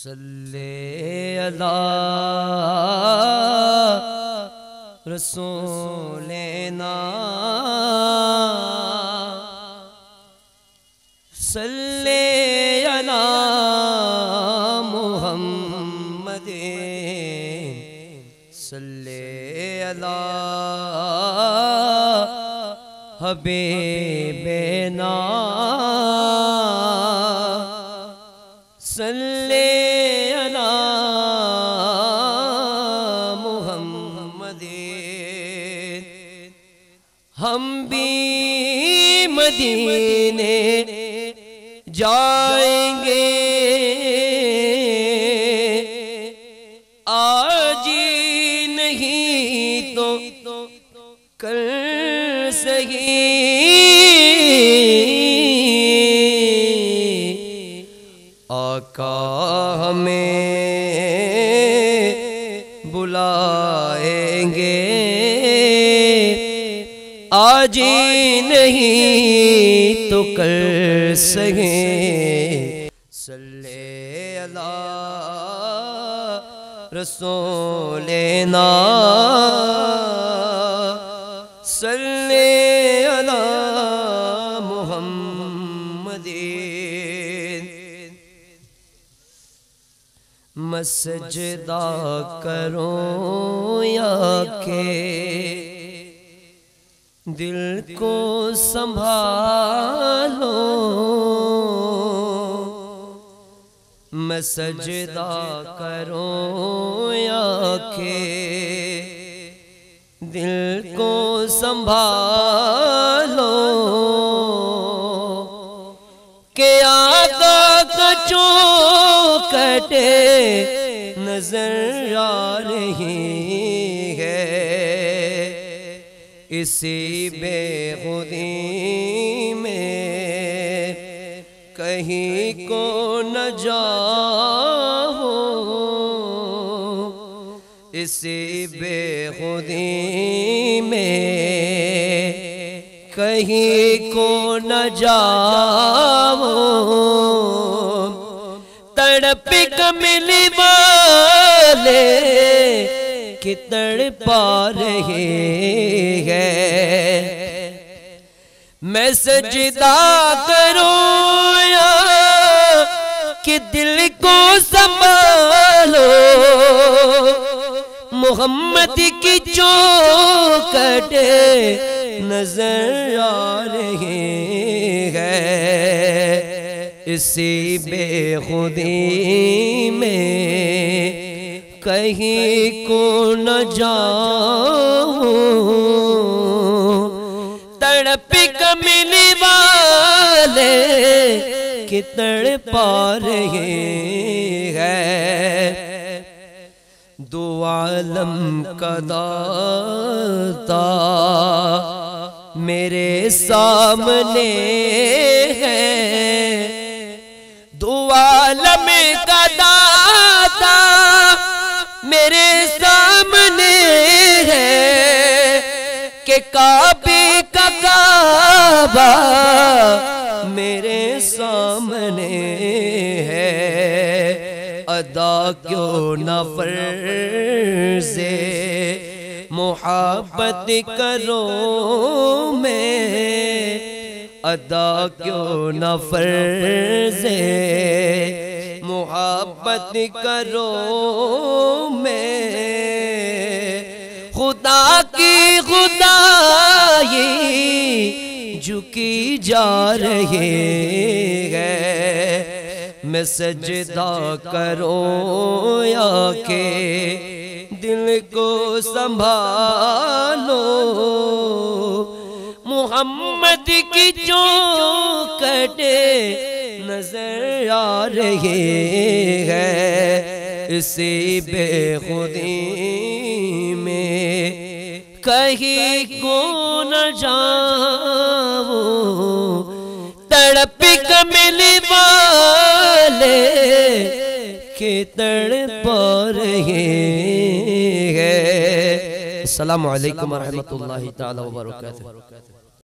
सल्ले अला रसूलना सल्ले अला मुहम्मद सल्ले अला हबीबना। सल्ले हम भी मदीने जाएँगे। आज नहीं तो कल सही। आका हमें बुलाएँगे। आज नहीं तो कर सहे। सल्ले अला रसूलना सल्ले अला मुहम्मदीन। मसजदा करो या के? दिल को संभालो। मैं सजदा करो या के दिल को संभालो। के आका कचो कटे नज़र आ रही इसी बेखुदी में कहीं को न जाओ। इसी बेखुदी में कहीं को न जाओ। तड़प मिली वाले कि तड़पा रहे हैं? मैं सजदा करूँ या कि दिल को संभालो। मोहम्मद की चौकट नज़र आ रही है। इसी बेखुदी में कहीं को न जाऊँ। कि तड़पा रहे हैं? दो आलम का मेरे सामने है। दो आलम का दाता मेरे सामने है के काबे का काबा क्यों न फर्जे मोहब्बत करो मैं। अदा क्यों न फर्जे? मोहब्बत करो मैं। खुदा की खुदाई झुकी जा रही है। मैं सजदा करो या के दिल को संभालो मोहम्मद की जो कटे नज़र आ रही है इसी बेखुदी में कहीं को न जाओ तड़प कमिल वाले के तड़प रहे हैं। रहमतुल्लाहि तआला व बरकातहू